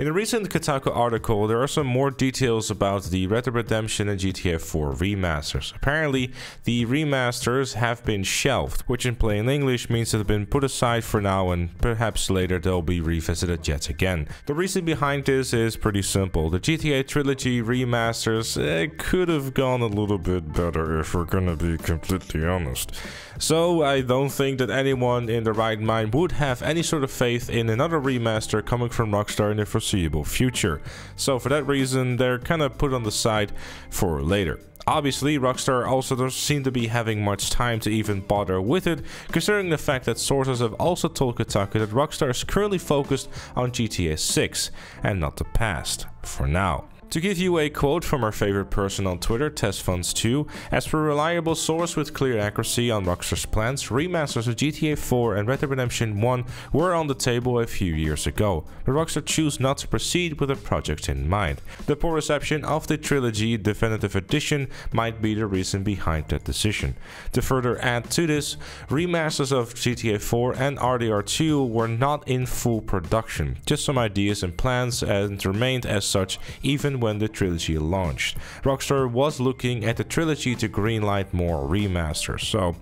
In a recent Kotaku article, there are some more details about the Red Dead Redemption and GTA 4 remasters. Apparently, the remasters have been shelved, which in plain English means they've been put aside for now and perhaps later they'll be revisited yet again. The reason behind this is pretty simple. The GTA Trilogy remasters eh, could have gone a little bit better if we're gonna be completely honest. So I don't think that anyone in the right mind would have any sort of faith in another remaster coming from Rockstar in the foreseeable foreseeable future. So for that reason, they're kind of put on the side for later. Obviously, Rockstar also doesn't seem to be having much time to even bother with it, considering the fact that sources have also told Kotaku that Rockstar is currently focused on GTA 6 and not the past, for now. To give you a quote from our favorite person on Twitter, TestFunds2, as per a reliable source with clear accuracy on Rockstar's plans, remasters of GTA 4 and Red Dead Redemption 1 were on the table a few years ago, but Rockstar chose not to proceed with the project in mind. The poor reception of the trilogy definitive edition might be the reason behind that decision. To further add to this, remasters of GTA 4 and RDR2 were not in full production, just some ideas and plans and remained as such even when the trilogy launched. Rockstar was looking at the trilogy to greenlight more remasters, so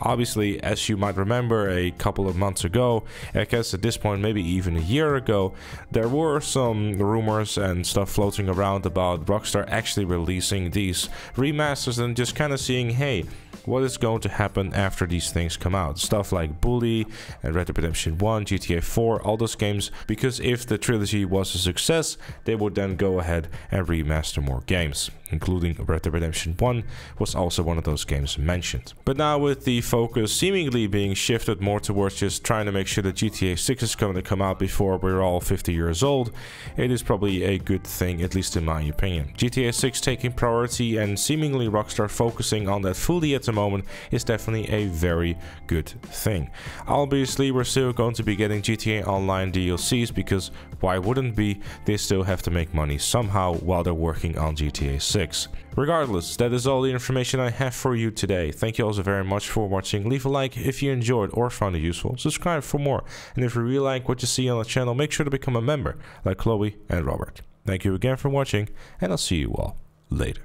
obviously as you might remember a couple of months ago, I guess at this point maybe even a year ago, there were some rumors and stuff floating around about Rockstar actually releasing these remasters and just kind of seeing hey, what is going to happen after these things come out. Stuff like Bully and Red Dead Redemption 1, GTA 4, all those games, because if the trilogy was a success, they would then go ahead and remaster more games, including Red Dead Redemption 1 was also one of those games mentioned. But now with the focus seemingly being shifted more towards just trying to make sure that GTA 6 is going to come out before we're all 50 years old, it is probably a good thing, at least in my opinion. GTA 6 taking priority and seemingly Rockstar focusing on that fully at the moment is definitely a very good thing. Obviously, we're still going to be getting GTA Online DLCs because why wouldn't be? They still have to make money somehow while they're working on GTA 6. Regardless, that is all the information I have for you today. Thank you also very much for watching. Leave a like if you enjoyed or found it useful. Subscribe for more. And if you really like what you see on the channel, make sure to become a member like Chloe and Robert. Thank you again for watching and I'll see you all later.